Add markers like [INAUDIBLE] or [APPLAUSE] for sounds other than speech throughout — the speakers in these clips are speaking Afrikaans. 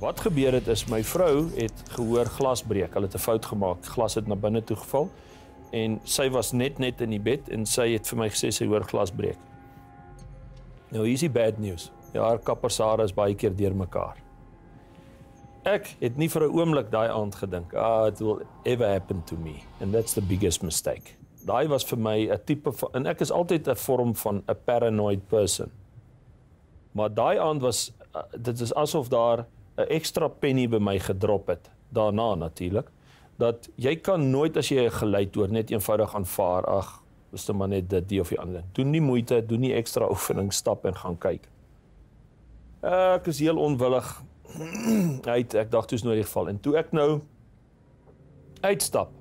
Wat gebeur het is my vrou het gehoor glas breek. Hulle het 'n fout gemaak. Glas het na binne toe geval en sy was net net in die bed en sy het vir my gesê sy hoor glas breek. Nou hier is die bad news. Ja, haar kappersare is baie keer deurmekaar. Ek het nie vir 'n oomblik daai aand gedink, ah, it will ever happen to me and that's the biggest mistake. Daai was vir my 'n tipe van en ek is altyd 'n vorm van 'n paranoid person. Maar daai aand was uh, dit is asof daar 'n ekstra penny by my gedrop het. Daarna natuurlik dat jy kan nooit as jy 'n geluid hoor net eenvoudig aanvaar, ag, dis net maar net dit die of die ander. Doen nie moeite, doen nie ekstra [LAUGHS] oefening, stap en gaan kyk. Ek is heel onwillig. [CLEARS THROAT] Uit ek dacht toe is nou die geval en toe ek nou uitstap,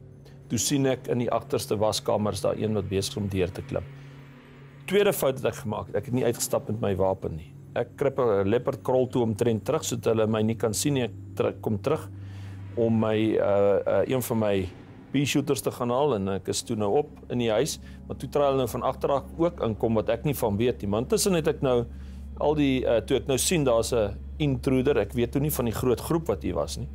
toe sien ek in die agterste waskamer is daar een wat besig om deur te klim. Tweede fout wat ek gemaak het, ek het nie uitgestap met my wapen nie. Ek krip 'n leopard krol toe omtrent terug sodat hulle my nie kan sien nie. Ek terug, kom terug om my uh, uh een van my pea shooters te gaan haal en ek is toe nou op in die huis, maar toe traal hulle nou van agter af ook inkom wat ek nie van weet nie. Man, tussen het ek nou al die uh, toe ek nou sien daar's 'n intruder, ek weet toe nie van die groot groep wat hier was nie.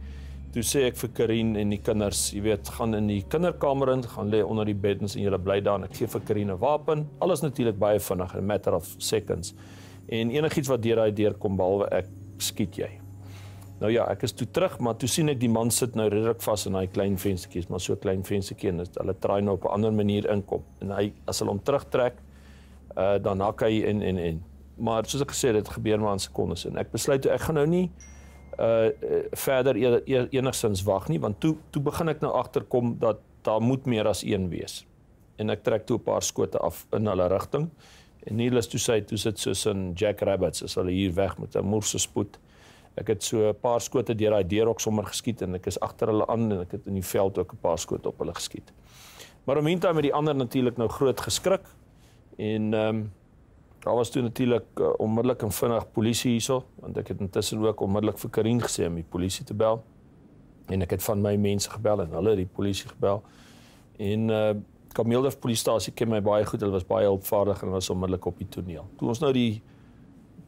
Toe sê ek vir Karin en die kinders, jy weet, gaan in die kinderkamer in, gaan lê onder die beddens en julle bly daar en ek gee vir Karin 'n wapen. Alles natuurlik baie vinnig, 'n matter of seconds. En enigiets wat deur daai deur kom behalwe ek skiet jy. Nou ja, ek is toe terug, maar toe sien ek die man sit nou redelik vas in daai klein venstertjies, maar so klein venstertjie en hulle try nou op 'n ander manier inkom. En hy as hulle hom terugtrek, uh dan hak hy in en en maar soos ek gesê het, dit gebeur maar in sekondes en ek besluit toe ek gaan nou nie uh verder e e enigstens wag nie want toe toe begin ek nou agterkom dat daar moet meer as een wees. En ek trek toe 'n paar skote af in hulle rigting. En Niels toe sê toe sit soos 'n Jack Rabbits as hulle hier weg met 'n moerse spoed. Ek het so 'n paar skote deur daai deurhok sommer geskiet en ek is agter hulle aan en ek het in die veld ook 'n paar skote op hulle geskiet. Maar om hinta met die ander natuurlik nou groot geskrik en ehm um, Daar was toe natuurlik uh, onmiddellik en vinnig polisie hierso, want ek het intussen ook onmiddellik vir Karin gesê om die polisie te bel. En ek het van my mense gebel en hulle het die polisie gebel. En uh Kameeldorp polisiestasie ken my baie goed. Hulle was baie hulpvaardig en was onmiddellik op die toneel. Toe ons nou die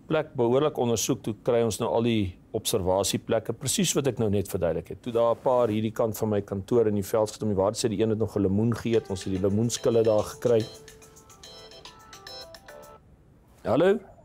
plek behoorlik ondersoek, toe kry ons nou al die observasieplekke presies wat ek nou net verduidelik het. Toe daar 'n paar hierdie kant van my kantoor in die veld gekom, waar dit sê die een het nog 'n lemoen geëet. Ons het die lemoenskille daar gekry. Hallo.